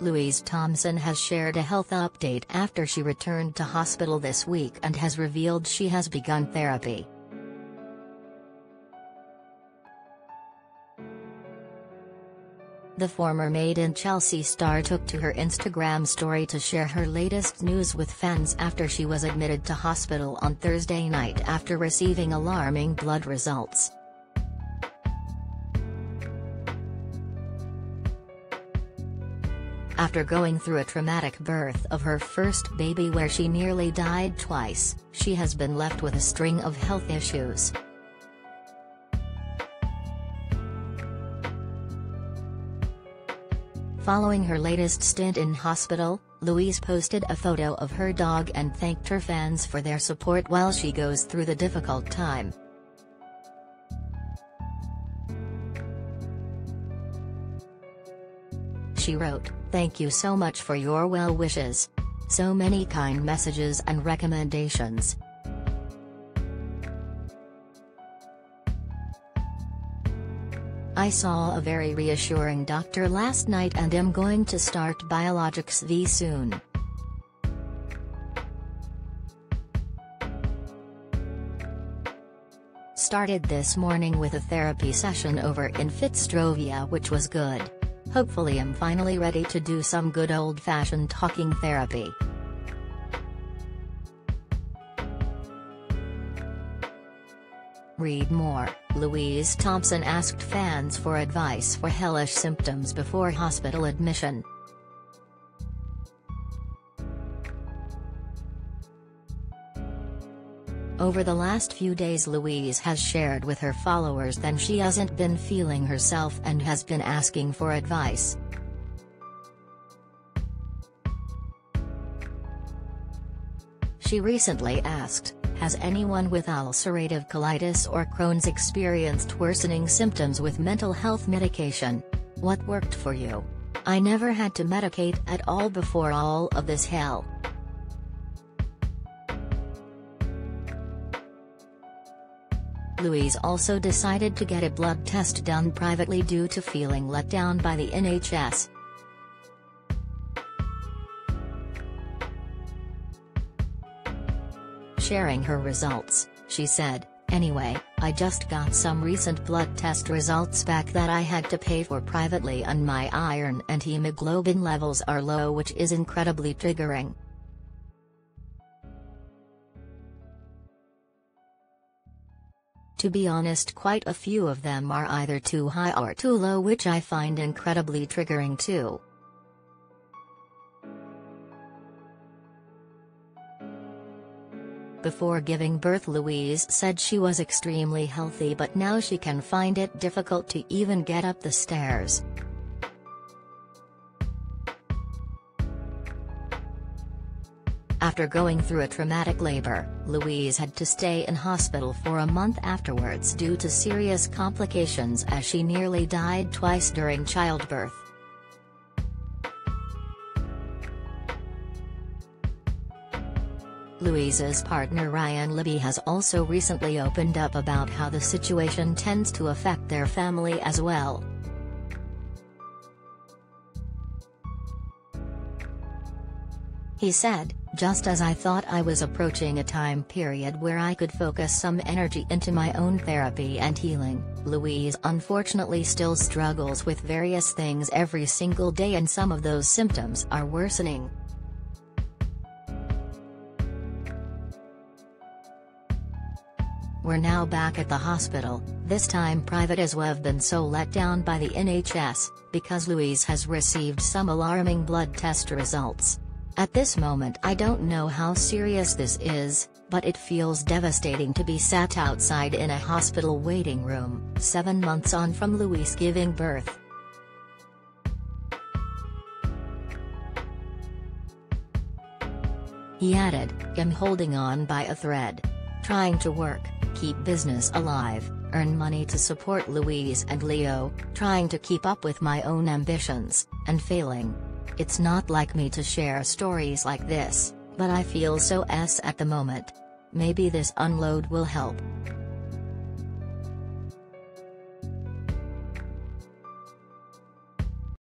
Louise Thompson has shared a health update after she returned to hospital this week and has revealed she has begun therapy. The former Made in Chelsea star took to her Instagram story to share her latest news with fans after she was admitted to hospital on Thursday night after receiving alarming blood results. After going through a traumatic birth of her first baby where she nearly died twice, she has been left with a string of health issues. Following her latest stint in hospital, Louise posted a photo of her dog and thanked her fans for their support while she goes through the difficult time. She wrote, Thank you so much for your well wishes. So many kind messages and recommendations. I saw a very reassuring doctor last night and am going to start Biologics V soon. Started this morning with a therapy session over in Fitzrovia which was good. Hopefully I'm finally ready to do some good old-fashioned talking therapy. Read more, Louise Thompson asked fans for advice for hellish symptoms before hospital admission. Over the last few days Louise has shared with her followers that she hasn't been feeling herself and has been asking for advice. She recently asked, has anyone with ulcerative colitis or Crohn's experienced worsening symptoms with mental health medication? What worked for you? I never had to medicate at all before all of this hell. Louise also decided to get a blood test done privately due to feeling let down by the NHS. Sharing her results, she said, Anyway, I just got some recent blood test results back that I had to pay for privately and my iron and hemoglobin levels are low which is incredibly triggering. To be honest quite a few of them are either too high or too low which I find incredibly triggering too. Before giving birth Louise said she was extremely healthy but now she can find it difficult to even get up the stairs. After going through a traumatic labor, Louise had to stay in hospital for a month afterwards due to serious complications as she nearly died twice during childbirth. Louise's partner Ryan Libbey has also recently opened up about how the situation tends to affect their family as well. He said, just as I thought I was approaching a time period where I could focus some energy into my own therapy and healing, Louise unfortunately still struggles with various things every single day and some of those symptoms are worsening. We're now back at the hospital, this time private as we've been so let down by the NHS, because Louise has received some alarming blood test results. At this moment I don't know how serious this is, but it feels devastating to be sat outside in a hospital waiting room, seven months on from Louise giving birth. He added, I'm holding on by a thread. Trying to work, keep business alive, earn money to support Louise and Leo, trying to keep up with my own ambitions, and failing. It's not like me to share stories like this, but I feel so s at the moment. Maybe this unload will help.